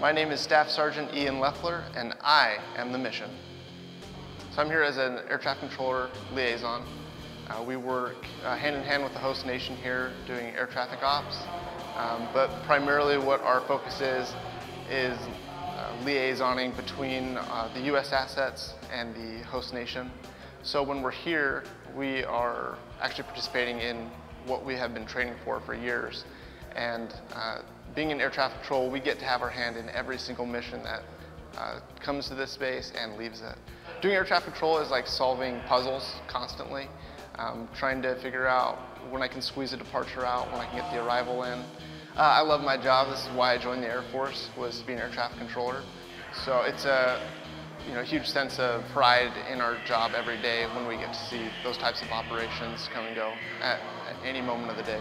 My name is Staff Sergeant Ian Lefler, and I am the mission. So I'm here as an air traffic controller liaison. Uh, we work uh, hand in hand with the host nation here doing air traffic ops, um, but primarily what our focus is, is uh, liaisoning between uh, the U.S. assets and the host nation. So when we're here, we are actually participating in what we have been training for for years. And uh, being in air traffic control, we get to have our hand in every single mission that uh, comes to this space and leaves it. Doing air traffic control is like solving puzzles constantly, um, trying to figure out when I can squeeze a departure out, when I can get the arrival in. Uh, I love my job. This is why I joined the Air Force, was being an air traffic controller. So it's a you know, huge sense of pride in our job every day when we get to see those types of operations come and go at, at any moment of the day.